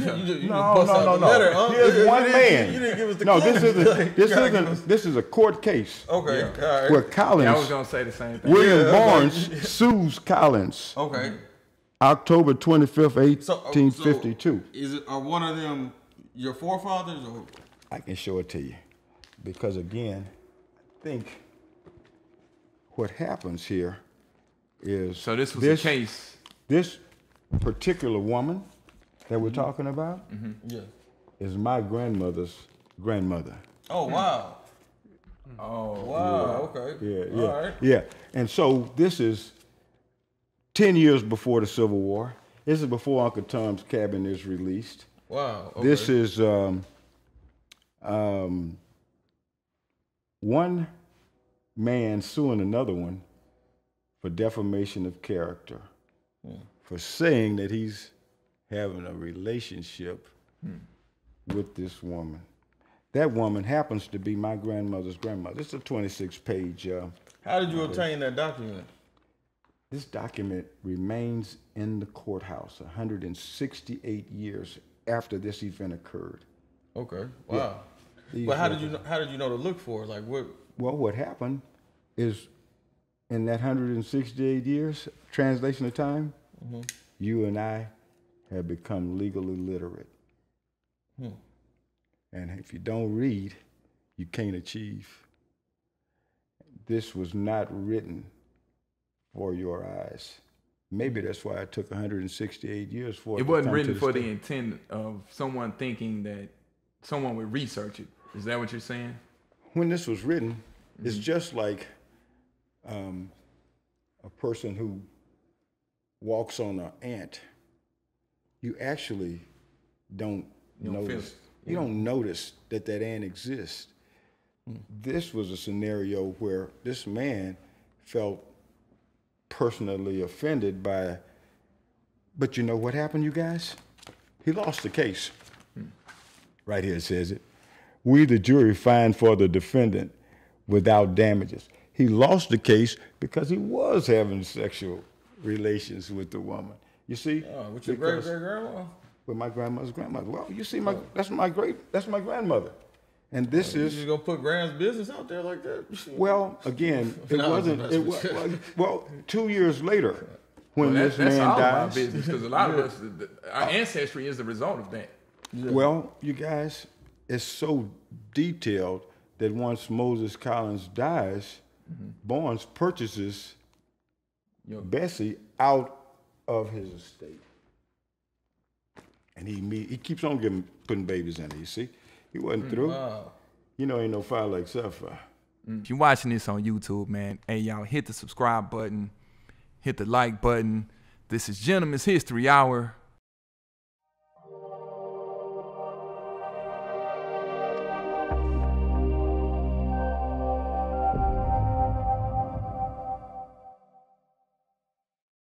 You just, you No, no, no, no. letter, huh? Oh, Here's You one man. You didn't give us the no, this isn't. This you gotta give isn't. This is a court case Okay, all right. where Collins, I was gonna say the same thing. William Barnes, sues Collins, Okay. October twenty fifth, So, oh, eighteen fifty two. So is it are one of them your forefathers or? I can show it to you, because again, I think what happens here is So this was this, a case. This particular woman that we're talking about Yeah. is my grandmother's grandmother. Oh wow. Oh, Wow. Okay. Yeah, yeah, All right. yeah. And so this is ten years before the Civil War. This is before Uncle Tom's Cabin is released. Wow. Okay. This is um, um, one man suing another one for defamation of character, for saying that he's having a relationship with this woman. That woman happens to be my grandmother's grandmother. It's a 26 page. Uh, How did you obtain that document? this document remains in the courthouse 168 years after this event occurred. Okay. Wow. These But how did you know, how did you know to look for it? Like what? Well, what happened is in that 168 years, translation of time, you and I have become legally literate. And if you don't read, you can't achieve. This was not written for your eyes. Maybe that's why it took 168 years for it It wasn't written for the the intent of someone thinking that someone would research it. Is that what you're saying? when this was written, it's just like um, a person who walks on an ant. You actually don't, don't notice. You don't notice that that ant exists. This was a scenario where this man felt personally offended by. But you know what happened, you guys? He lost the case. Right here it says it. We, the jury, find for the defendant without damages. He lost the case because he was having sexual relations with the woman. You see? Oh, with your great great grandma? with my grandmother's grandmother. Well, you see, my that's my great that's my grandmother, and this You is just gonna put Graham's business out there like that? well again. It No, wasn't. It was well. Two years later, when Well, this that's, man all dies. business because a lot of us, the- our ancestry is the result of that. Well, you guys, it's so detailed that once Moses Collins dies, mm-hmm. Barnes purchases Bessie out of his estate. And he me- he keeps on giving putting babies in it, you see? He wasn't mm, through. Wow. You know, ain't no fire like Sapphire. Mm. If you're watching this on YouTube, man, hey y'all, hit the subscribe button, hit the like button. This is Gentlemen's History Hour.